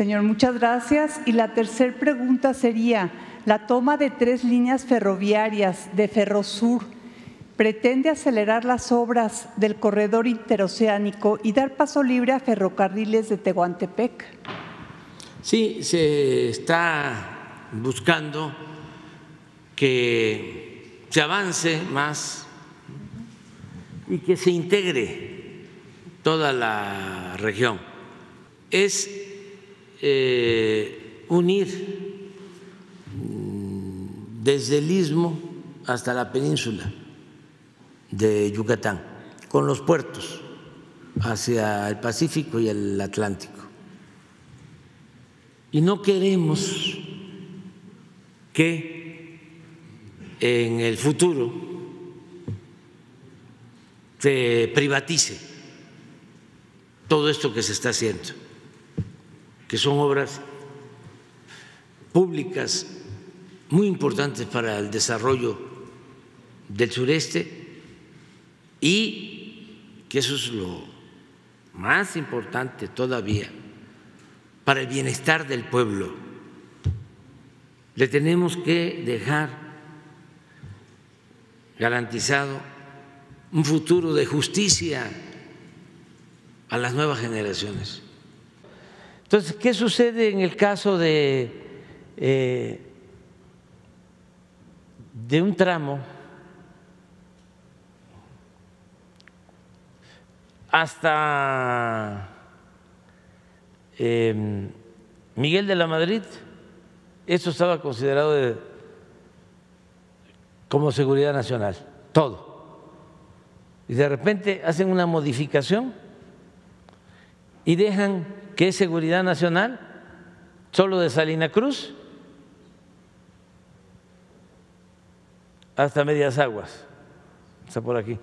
Señor, muchas gracias. Y la tercera pregunta sería, la toma de tres líneas ferroviarias de Ferrosur pretende acelerar las obras del corredor interoceánico y dar paso libre a ferrocarriles de Tehuantepec. Sí, se está buscando que se avance más y que se integre toda la región. Es eh, unir mm, desde el istmo hasta la península de Yucatán, con los puertos hacia el Pacífico y el Atlántico. Y no queremos que en el futuro se privatice todo esto que se está haciendo, que son obras públicas muy importantes para el desarrollo del sureste y que eso es lo más importante todavía para el bienestar del pueblo. Le tenemos que dejar garantizado un futuro de justicia a las nuevas generaciones. Entonces, ¿qué sucede en el caso de, eh, de un tramo hasta em, Miguel de la Madrid, eso estaba considerado como seguridad nacional, todo. Y de repente hacen una modificación y dejan que es seguridad nacional solo de Salina Cruz hasta Medias Aguas, está por aquí.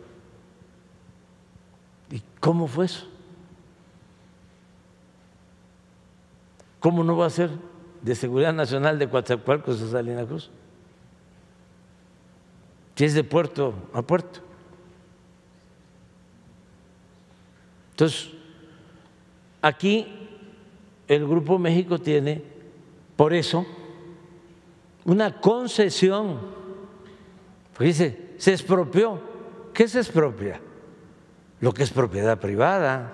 ¿Y cómo fue eso? ¿Cómo no va a ser de seguridad nacional de Coatzacoalcos a Salina Cruz? Si es de puerto a puerto. Entonces, aquí el Grupo México tiene, por eso, una concesión. dice, se expropió. ¿Qué se expropia? lo que es propiedad privada.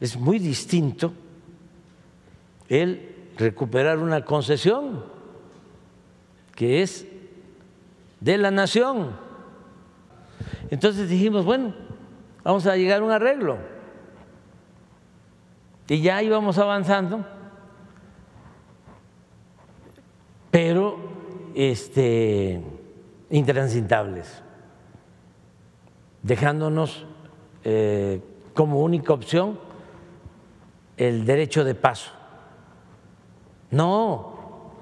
Es muy distinto el recuperar una concesión que es de la nación. Entonces dijimos, bueno, vamos a llegar a un arreglo. Y ya íbamos avanzando, pero este, intransitables dejándonos eh, como única opción el derecho de paso. No,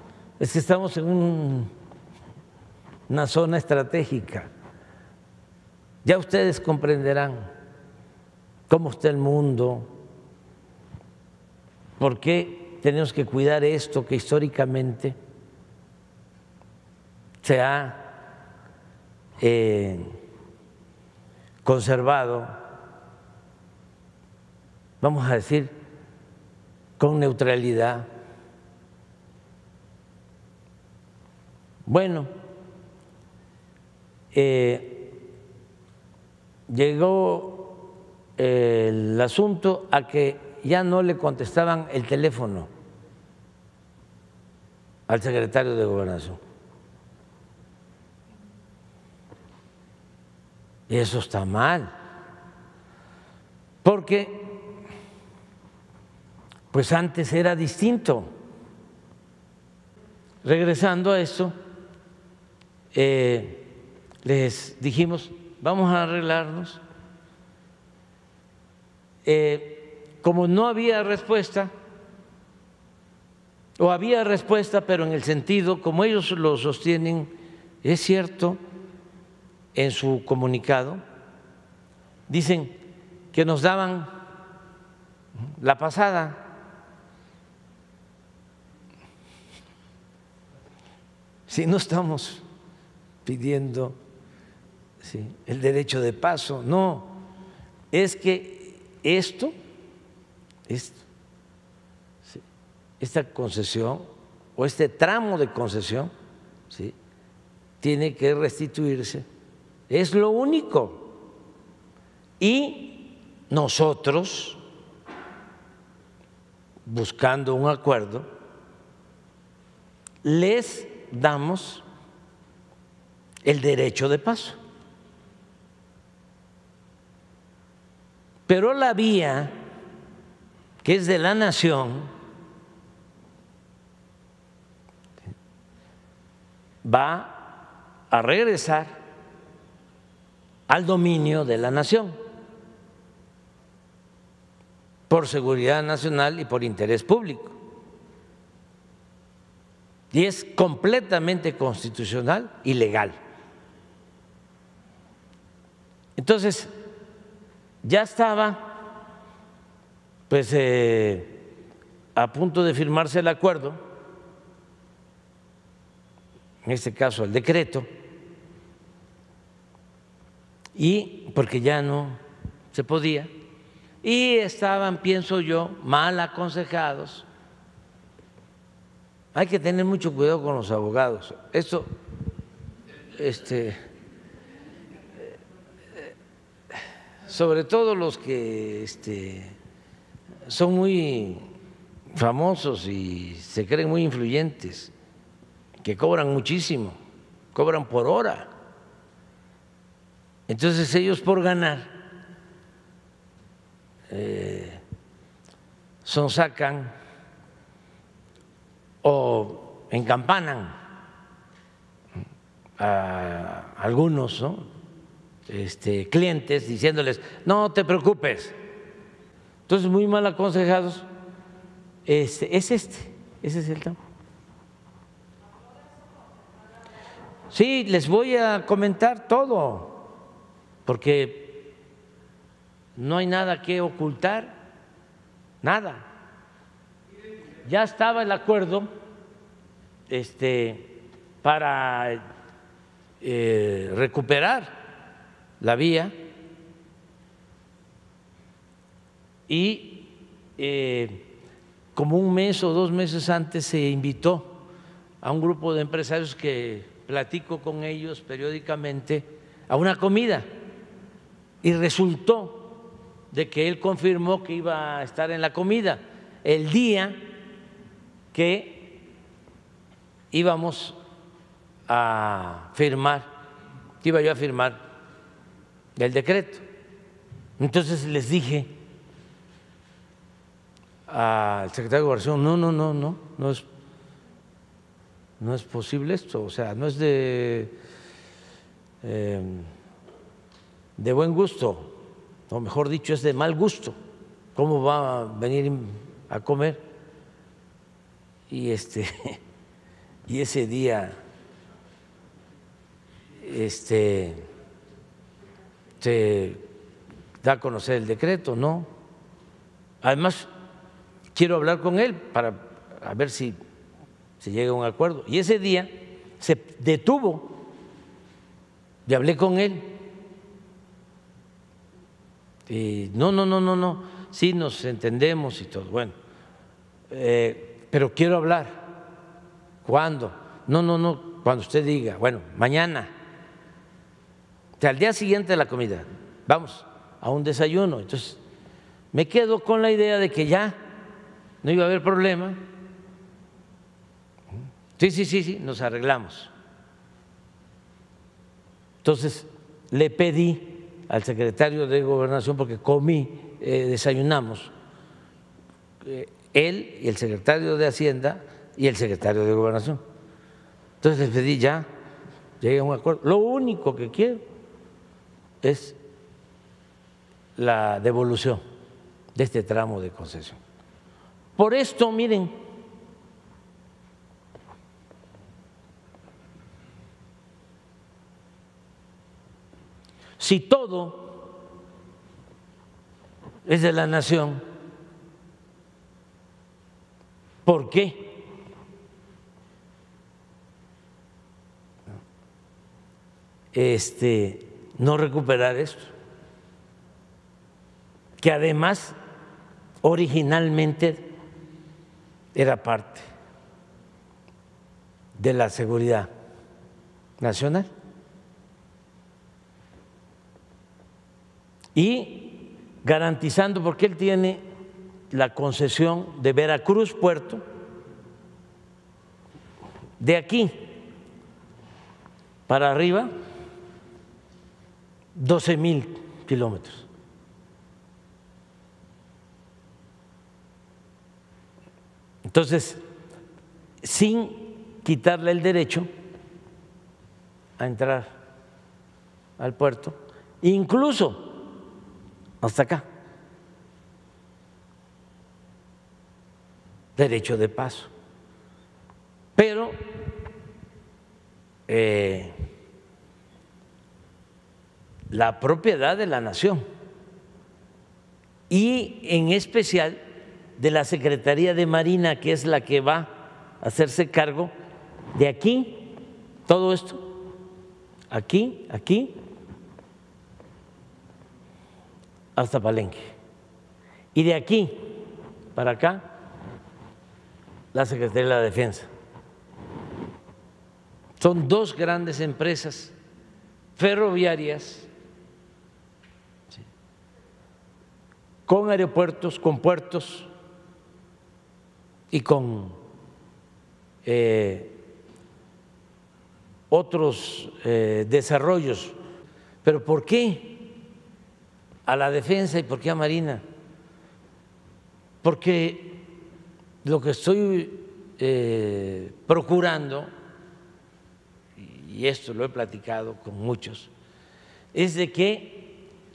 es que estamos en una zona estratégica. Ya ustedes comprenderán cómo está el mundo, por qué tenemos que cuidar esto que históricamente se ha eh, conservado, vamos a decir, con neutralidad. Bueno, eh, llegó el asunto a que ya no le contestaban el teléfono al secretario de gobernación. Y eso está mal. Porque, pues antes era distinto. Regresando a eso, eh, les dijimos, vamos a arreglarnos. Eh, como no había respuesta, o había respuesta, pero en el sentido, como ellos lo sostienen, es cierto, en su comunicado, dicen que nos daban la pasada. Si no estamos pidiendo el derecho de paso, no, es que esto, esta concesión o este tramo de concesión ¿sí? tiene que restituirse. Es lo único. Y nosotros, buscando un acuerdo, les damos el derecho de paso. Pero la vía que es de la nación va a regresar al dominio de la nación por seguridad nacional y por interés público. Y es completamente constitucional y legal. Entonces, ya estaba pues eh, a punto de firmarse el acuerdo, en este caso el decreto, y porque ya no se podía, y estaban, pienso yo, mal aconsejados. Hay que tener mucho cuidado con los abogados. Esto, este, sobre todo los que este, son muy famosos y se creen muy influyentes, que cobran muchísimo, cobran por hora. Entonces ellos por ganar eh, son sacan o encampanan a algunos, ¿no? este, clientes diciéndoles, no te preocupes. Entonces, muy mal aconsejados, este, es este, ese es el tema. Sí, les voy a comentar todo, porque no hay nada que ocultar, nada. Ya estaba el acuerdo este, para eh, recuperar la vía y eh, como un mes o dos meses antes se invitó a un grupo de empresarios que platico con ellos periódicamente a una comida y resultó de que él confirmó que iba a estar en la comida el día que íbamos a firmar, que iba yo a firmar del decreto. Entonces les dije al secretario Gobernación, no, no, no, no, no es, no es posible esto, o sea, no es de, eh, de buen gusto, o mejor dicho, es de mal gusto. ¿Cómo va a venir a comer? Y este y ese día este se da a conocer el decreto, no. Además, quiero hablar con él para ver si se llega a un acuerdo. Y ese día se detuvo y hablé con él. Y no, no, no, no, no, sí nos entendemos y todo. Bueno, eh, pero quiero hablar. ¿Cuándo? No, no, no, cuando usted diga. Bueno, mañana al día siguiente de la comida, vamos a un desayuno. Entonces, me quedo con la idea de que ya no iba a haber problema. Sí, sí, sí, sí, nos arreglamos. Entonces, le pedí al secretario de Gobernación, porque comí, eh, desayunamos, eh, él y el secretario de Hacienda y el secretario de Gobernación. Entonces le pedí ya, llegué a un acuerdo. Lo único que quiero es la devolución de este tramo de concesión. Por esto, miren, si todo es de la nación, ¿por qué? Este, no recuperar esto, que además originalmente era parte de la seguridad nacional. Y garantizando, porque él tiene la concesión de Veracruz Puerto, de aquí para arriba, 12 mil kilómetros. Entonces, sin quitarle el derecho a entrar al puerto, incluso hasta acá. Derecho de paso. Pero eh, la propiedad de la nación y en especial de la Secretaría de Marina, que es la que va a hacerse cargo de aquí, todo esto, aquí, aquí, hasta Palenque. Y de aquí para acá, la Secretaría de la Defensa. Son dos grandes empresas ferroviarias con aeropuertos, con puertos y con eh, otros eh, desarrollos. Pero ¿por qué a la defensa y por qué a Marina? Porque lo que estoy eh, procurando, y esto lo he platicado con muchos, es de que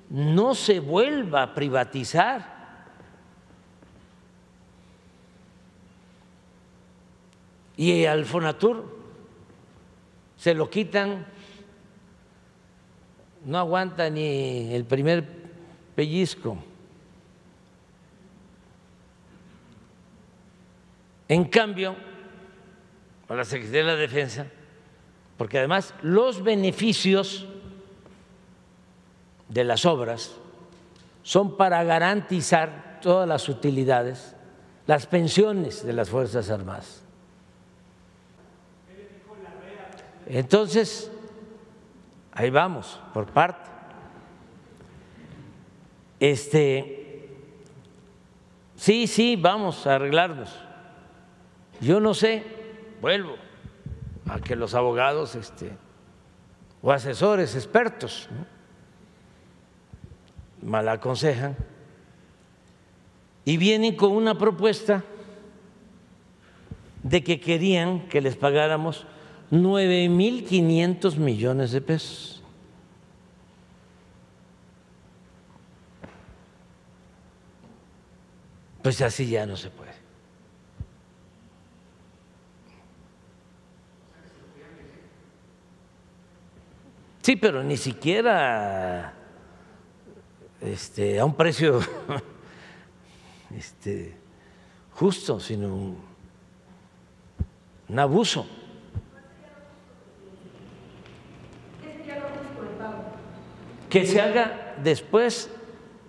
no se vuelva a privatizar y al Fonatur se lo quitan, no aguanta ni el primer pellizco. En cambio, a la Secretaría de la Defensa, porque además los beneficios de las obras son para garantizar todas las utilidades, las pensiones de las Fuerzas Armadas. Entonces, ahí vamos, por parte. Este, sí, sí, vamos a arreglarnos. Yo no sé, vuelvo a que los abogados este, o asesores expertos mal aconsejan y vienen con una propuesta de que querían que les pagáramos 9.500 millones de pesos. Pues así ya no se puede. Sí, pero ni siquiera este, a un precio este, justo, sino un, un abuso. Que se haga después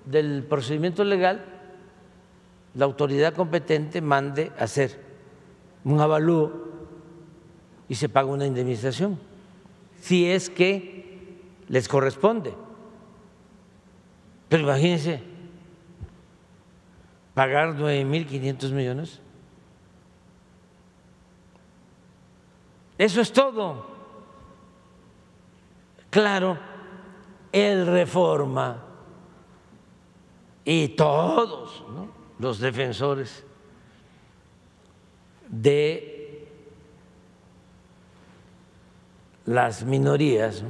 del procedimiento legal, la autoridad competente mande hacer un avalúo y se paga una indemnización, si es que les corresponde. Pero imagínense, pagar 9.500 millones. Eso es todo. Claro el Reforma. Y todos los defensores de las minorías,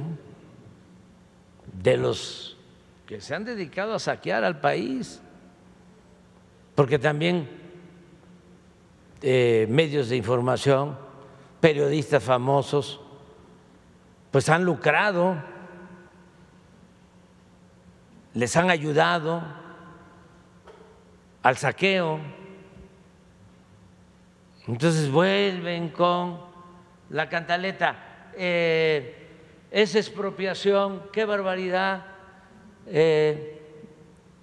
de los que se han dedicado a saquear al país, porque también eh, medios de información, periodistas famosos, pues han lucrado les han ayudado al saqueo. Entonces vuelven con la cantaleta. Eh, es expropiación, qué barbaridad. Eh,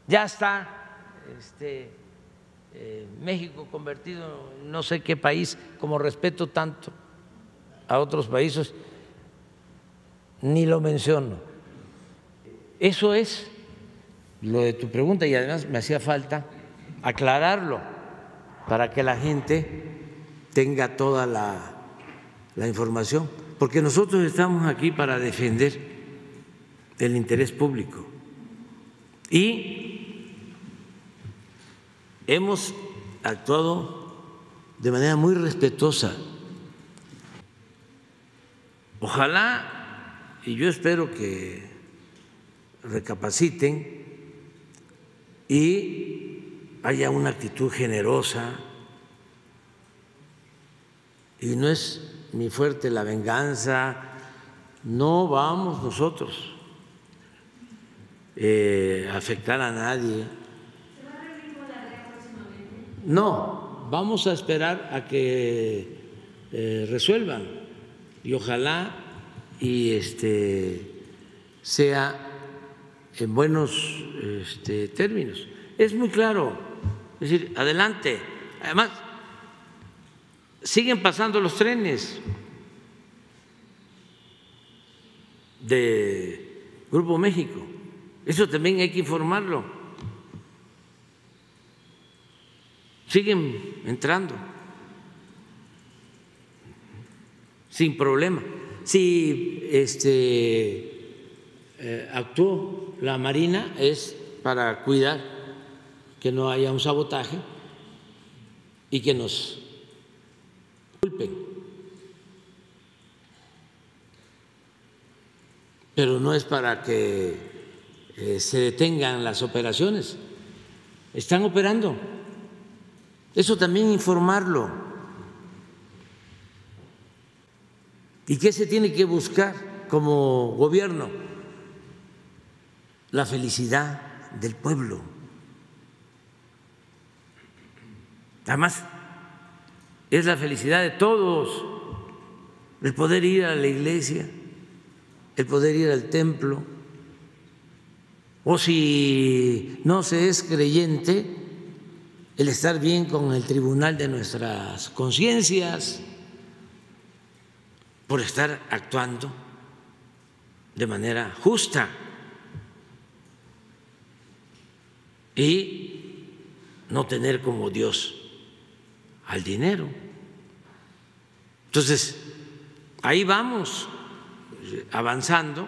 ya está este, eh, México convertido en no sé qué país, como respeto tanto a otros países, ni lo menciono. Eso es lo de tu pregunta y además me hacía falta aclararlo para que la gente tenga toda la, información, porque nosotros estamos aquí para defender el interés público y hemos actuado de manera muy respetuosa. Ojalá, y yo espero que recapaciten y haya una actitud generosa. Y no es mi fuerte la venganza, no vamos nosotros eh, a afectar a nadie. No, vamos a esperar a que eh, resuelvan y ojalá y este sea en buenos este, términos. Es muy claro, es decir, adelante. Además, siguen pasando los trenes de Grupo México. Eso también hay que informarlo. Siguen entrando sin problema. Si este actuó la Marina es para cuidar que no haya un sabotaje y que nos culpen. Pero no es para que eh, se detengan las operaciones. Están operando. Eso también informarlo. ¿Y qué se tiene que buscar como gobierno? La felicidad del pueblo. Además, es la felicidad de todos el poder ir a la iglesia, el poder ir al templo, o si no se es creyente, el estar bien con el tribunal de nuestras conciencias, por estar actuando de manera justa. Y no tener como Dios al dinero. Entonces, ahí vamos avanzando